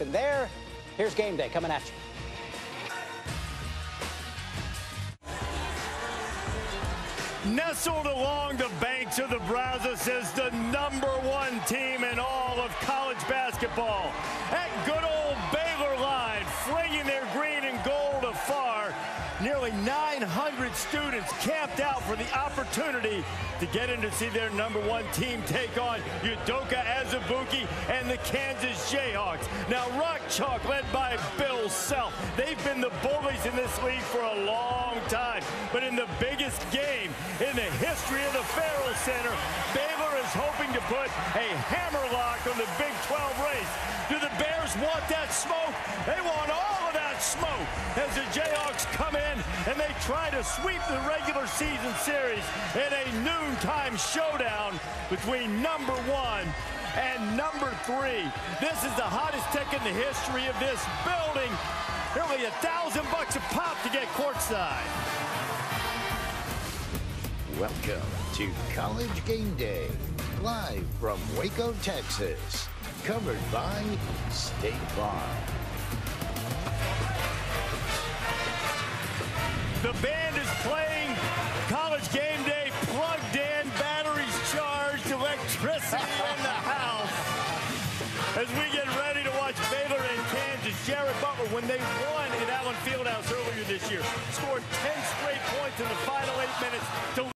And there, here's game day coming at you. Nestled along the banks of the Brazos is the number one team in all of college basketball. That good old Nearly 900 students camped out for the opportunity to get in to see their number one team take on Udoka Azubuike and the Kansas Jayhawks. Now, Rock Chalk, led by Bill Self, they've been the bullies in this league for a long time. But in the biggest game in the history of the Ferrell Center, Baylor is hoping to put a hammerlock on the Big 12 race. Do the Bears want that smoke? They want smoke as the Jayhawks come in and they try to sweep the regular season series in a noontime showdown between number one and number three. This is the hottest tick in the history of this building. Nearly a thousand bucks a pop to get courtside. Welcome to College Game Day, live from Waco, Texas. Covered by State Farm. The band is playing College Game Day, plugged in, batteries charged, electricity in the house. As we get ready to watch Baylor and Kansas, Jared Butler, when they won at Allen Fieldhouse earlier this year, scored 10 straight points in the final eight minutes to